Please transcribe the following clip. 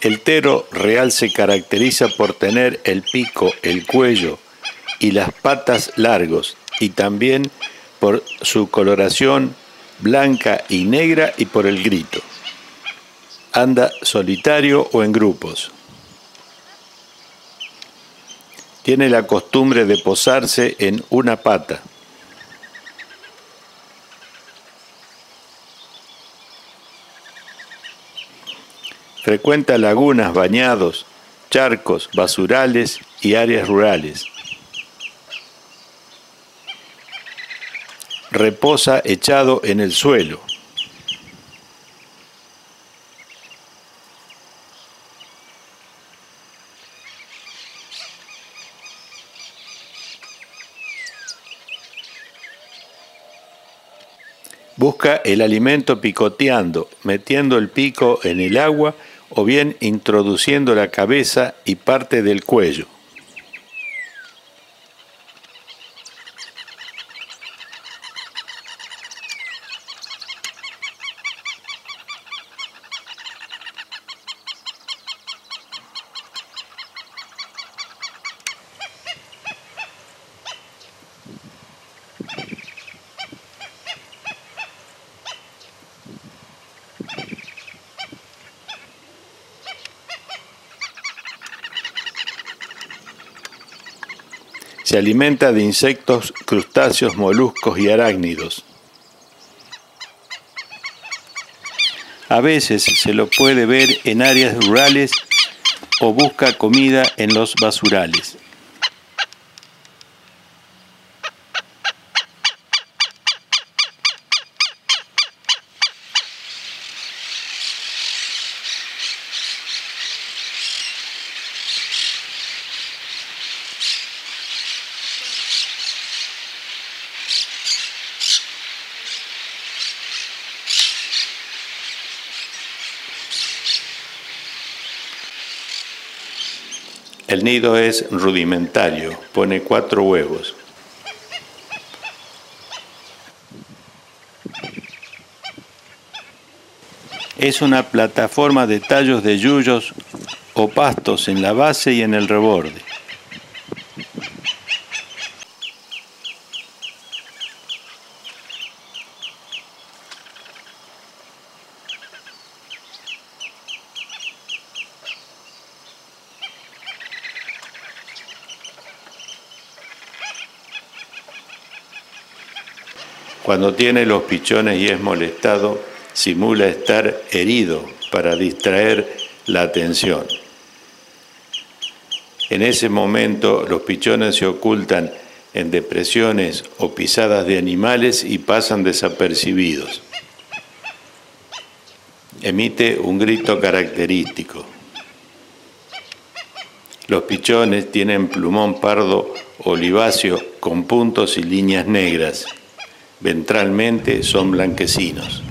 El tero real se caracteriza por tener el pico, el cuello y las patas largos y también por su coloración blanca y negra y por el grito. Anda solitario o en grupos. Tiene la costumbre de posarse en una pata. Frecuenta lagunas, bañados, charcos, basurales y áreas rurales. Reposa echado en el suelo. Busca el alimento picoteando, metiendo el pico en el agua o bien introduciendo la cabeza y parte del cuello. Se alimenta de insectos, crustáceos, moluscos y arácnidos. A veces se lo puede ver en áreas rurales o busca comida en los basurales. El nido es rudimentario, pone cuatro huevos. Es una plataforma de tallos de yuyos o pastos en la base y en el reborde. Cuando tiene los pichones y es molestado, simula estar herido para distraer la atención. En ese momento los pichones se ocultan en depresiones o pisadas de animales y pasan desapercibidos. Emite un grito característico. Los pichones tienen plumón pardo oliváceo con puntos y líneas negras ventralmente son blanquecinos.